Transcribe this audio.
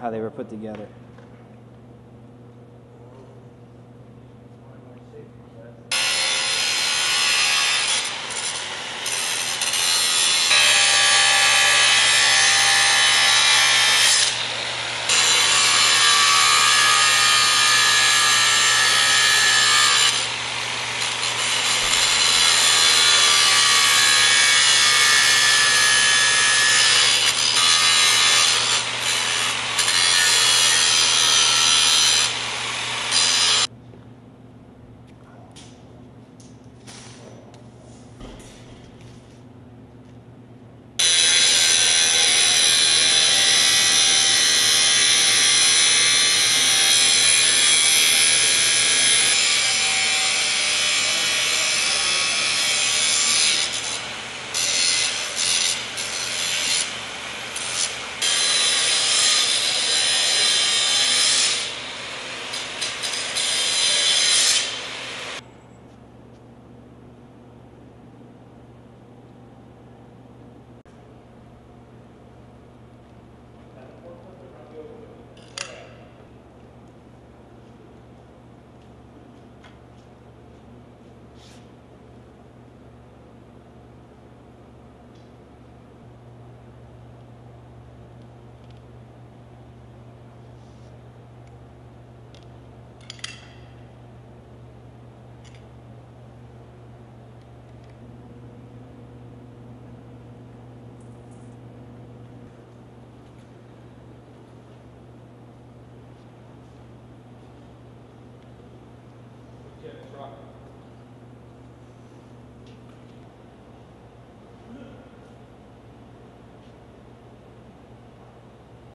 how they were put together.